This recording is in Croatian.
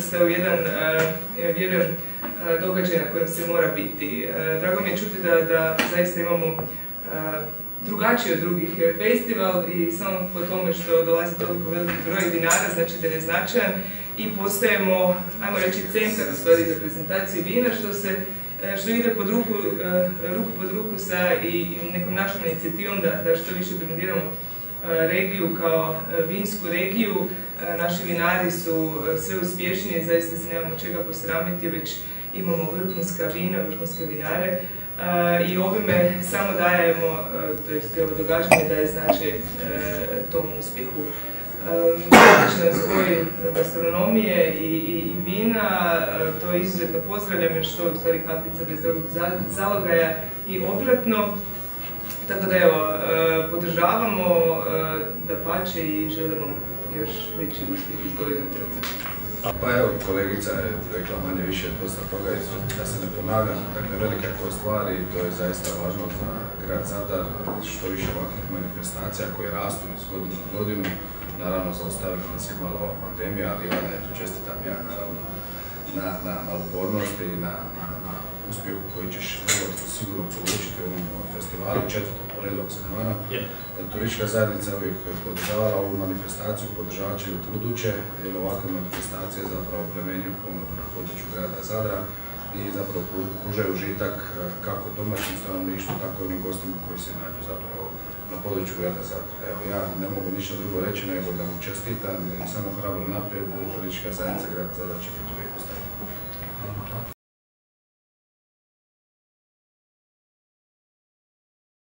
se u jedan, vjerujem, događaj na kojem se mora biti. Drago mi je čuti da, da zaista imamo drugačiji od drugih festival i samo po tome što dolazi toliko veliki broj vinara, znači da je značajan i postajemo, ajmo reći, centar u stvari za prezentaciju vina, što se što ide pod ruku, ruku pod ruku sa i nekom našom inicijativom da, da što više brendiramo regiju kao vinsku regiju. Naši vinari su sve uspješniji, zaista se nemamo čega posramiti, već imamo vrhunska vina, vrhunske vinare i ovime samo dajemo, to jest ovo događanje daje značaj tom uspjehu. Odličan svoj gastronomije i, i, vina, to izuzetno pozdravljam što u stvari kaplica bez zalogaja i obratno. Tako da evo, podržavamo da pače i želimo još veći uspjeh iz godine pa evo, kolegica je rekla manje više dosta toga da se ne ponavljam, dakle velika to stvari to je zaista važno za grad Zadar, što više ovakvih manifestacija koje rastu iz godinu u godinu. Naravno, zaustavila nas je malo pandemija, ali ona je čestitam ja naravno na, na, i na, na, uspjehu koji ćeš sigurno polučiti u ovom festivalu, četvrto po redu ako se. Turistička zajednica uvijek podržavala ovu manifestaciju, podržavat će u buduće, jer ovakve manifestacije zapravo plemenju pomoć na području grada Zadra i zapravo pružaju užitak e, kako domaćim stanovništvu, tako i onim gostima koji se nađu zapravo na području grada Zadra. Evo, ja ne mogu ništa drugo reći nego da mu čestitam i samo hrabro naprijed, turistička zajednica grada Zadra će